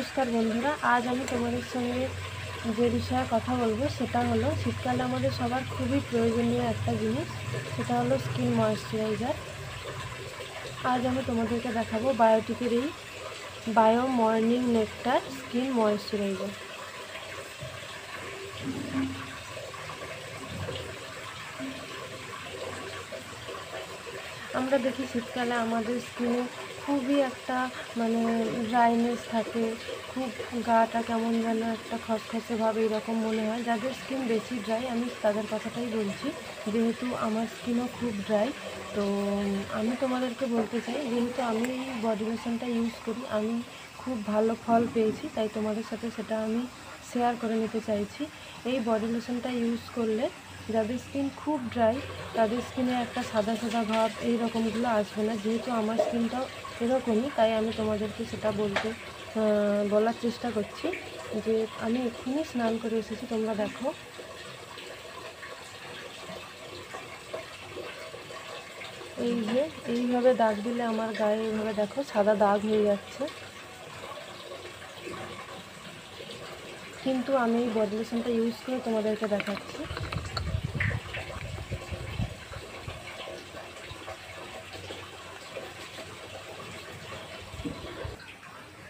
নমস্কার বন্ধুরা, আজ আমি তোমাদের সঙ্গে যে বিষয়ে কথা বলব সেটা হলো, শীতকালে আমাদের সবার খুবই প্রয়োজনীয় একটা জিনিস, সেটা হলো স্কিন ময়েশ্চারাইজার। আজ আমি তোমাদেরকে দেখাবো বায়োটিকের এই bio morning nectar skin moisturiser. আমরা দেখি শীতকালে আমাদের স্কিনে খুবই একটা মানে ড্রাইনেস থাকে। খুব গাটা কেমন যেন একটা খসখসে ভাবে এরকম মনে হয়। যাদের স্কিন বেশি ড্রাই আমি তাদের কথাটাই বলছি। যেহেতু আমার স্কিনও খুব ড্রাই তো আমি তোমাদেরকে বলতে চাই, যেহেতু আমি এই বডি লোশনটা ইউজ করি, আমি খুব ভালো ফল পেয়েছি, তাই তোমাদের সাথে সেটা আমি শেয়ার করে নিতে চাইছি। এই বডি লোশনটা ইউজ করলে যাদের স্কিন খুব ড্রাই তাদের স্কিনে একটা সাদা সাদা ভাব, এই রকমগুলো আসবে না। যেহেতু আমার স্কিনটাও এরকমই, তাই আমি তোমাদেরকে সেটা বলতে বলার চেষ্টা করছি যে আমি এক্ষুনি স্নান করে এসেছি, তোমরা দেখো। এই যে, এইভাবে দাগ দিলে আমার গায়ে এইভাবে দেখো, সাদা দাগ হয়ে যাচ্ছে। কিন্তু আমি এই বডি লোশনটা ইউজ করে তোমাদেরকে দেখাচ্ছি।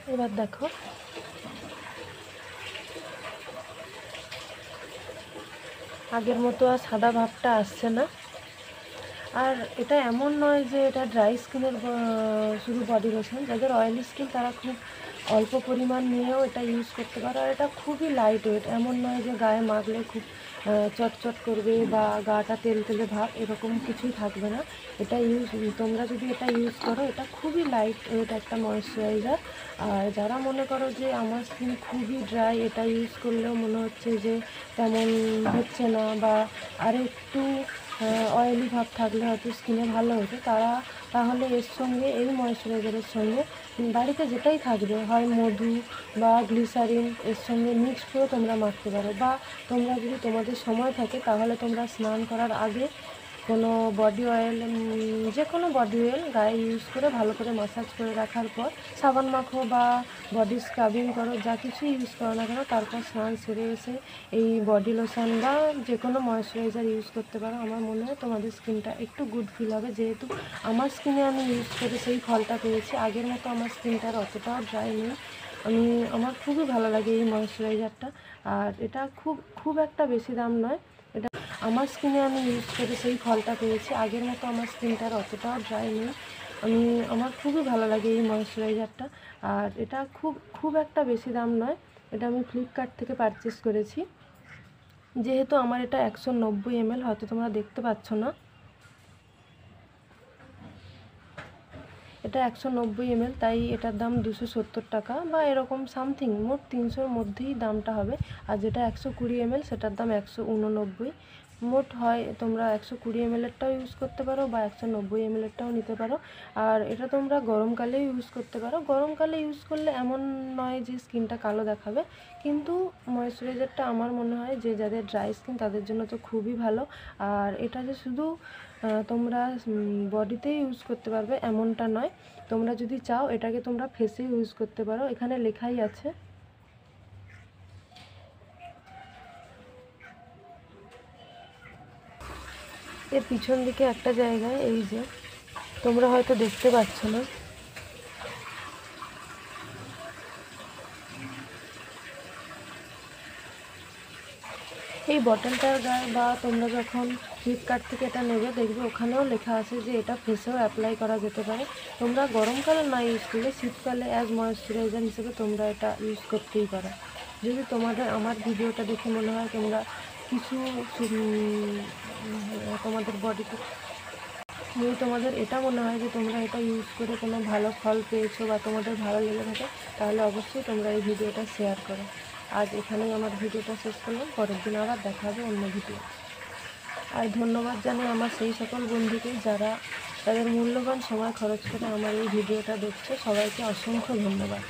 এবার দেখো। আগের মতো আর সাদা ভাবটা আসছে না। আর এটা এমন নয় যে এটা ড্রাই স্কিনের শুধু বডি লোশন যাদের অয়েলি স্কিন তারা খুব অল্প পরিমাণ নিয়েও এটা ইউজ করতে পারো। আর এটা খুবই লাইট ওয়েট এমন নয় যে গায়ে মাখলে খুব চটচট করবে বা গাটা তেল তেলে ভাব এরকম কিছুই থাকবে না। এটা ইউজ তোমরা যদি এটা ইউজ করো, এটা খুবই লাইট ওয়েট একটা ময়েশ্চারাইজার আর যারা মনে করো যে আমার স্কিন খুবই ড্রাই এটা ইউজ করলেও মনে হচ্ছে যে তেমন হচ্ছে না বা আর একটু অয়েলি ভাব থাকলে হয়তো স্কিনে ভালো হতো, তারা তাহলে এর সঙ্গে, এই ময়েশ্চারাইজারের সঙ্গে বাড়িতে যেটাই থাকবে, হয় মধু বা গ্লিসারিন এর সঙ্গে মিক্স করে তোমরা মাখতে পারো। বা তোমরা যদি তোমাদের সময় থাকে, তাহলে তোমরা স্নান করার আগে কোনো বডি অয়েল যে কোনো বডি অয়েল গায়ে ইউজ করে ভালো করে মাসাজ করে রাখার পর সাবান মাখো বা বডি স্ক্রাবিং করো, যা কিছু ইউজ করো না কেন, তারপর স্নান সেরে এসে এই বডি লোশন বা যে কোনো ময়েশ্চারাইজার ইউজ করতে পারো। আমার মনে হয় তোমাদের স্কিনটা একটু গুড ফিল হবে। যেহেতু আমার স্কিনে আমি ইউজ করে সেই ফলটা পেয়েছি, আগের মতো আমার স্কিনটার অতটাও ড্রাই নেই। আমি, আমার খুবই ভালো লাগে এই ময়েশ্চারাইজারটা আর এটা খুব খুব একটা বেশি দাম নয়। আমার স্কিনে আমি ইউজ করে সেই ফলটা পেয়েছি। আগের মতো আমার স্কিনটার অতটাও ড্রাই নেই আমি, আমার খুবই ভালো লাগে এই ময়েশ্চারাইজারটা আর এটা খুব খুব একটা বেশি দাম নয়। এটা আমি ফ্লিপকার্ট থেকে পারচেস করেছি। যেহেতু আমার এটা একশো নব্বই এমএল হয়তো তোমরা দেখতে পাচ্ছ না। এটা একশো নব্বই এমএল তাই এটার দাম দুশো সত্তর টাকা বা এরকম সামথিং মোট তিনশোর মধ্যেই দামটা হবে। আর যেটা একশো কুড়ি এমএল সেটার দাম একশো উননব্বই। মোট হয় তোমরা একশো কুড়ি এমএলেরটাও ইউজ করতে পারো বা একশো নব্বই এমএলেরটাও নিতে পারো। আর এটা তোমরা গরমকালেও ইউজ করতে পারো। গরমকালে ইউজ করলে এমন নয় যে স্কিনটা কালো দেখাবে। কিন্তু ময়েশ্চারাইজারটা আমার মনে হয় যে যাদের ড্রাই স্কিন তাদের জন্য তো খুবই ভালো। আর এটা যে শুধু তোমরা বডিতে ইউজ করতে পারবে এমনটা নয়। তোমরা যদি চাও এটাকে তোমরা ফেসে ইউজ করতে পারো। এখানে লেখাই আছে এর পিছন দিকে একটা জায়গায়, এই যে, তোমরা হয়তো দেখতে পাচ্ছ না। এই বটনটার গায়ে বা তোমরা যখন ফ্লিপকার্ট থেকে এটা নেবে, দেখবে ওখানেও লেখা আছে যে এটা ফেসেও অ্যাপ্লাই করা যেতে পারে। তোমরা গরমকালে না ইউজ করলে, শীতকালে অ্যাজ ময়েশ্চারাইজার হিসেবে তোমরা এটা ইউজ করতেই পারো। যদি তোমাদের, আমার ভিডিওটা দেখে মনে হয় তোমরা কিছু তোমাদের বডিতে যদি তোমাদের এটা মনে হয় যে তোমরা এটা ইউজ করে কোনো ভালো ফল পেয়েছ বা তোমাদের ভালো লেগে থাকে, তাহলে অবশ্যই তোমরা এই ভিডিওটা শেয়ার করো। আজ এখানেই আমার ভিডিওটা শেষ করলাম, পরের দিন আবার দেখা হবে অন্য ভিডিও। আর ধন্যবাদ জানাই আমার সেই সকল বন্ধুকে যারা তাদের মূল্যবান সময় খরচ করে আমার এই ভিডিওটা দেখছে। সবাইকে অসংখ্য ধন্যবাদ।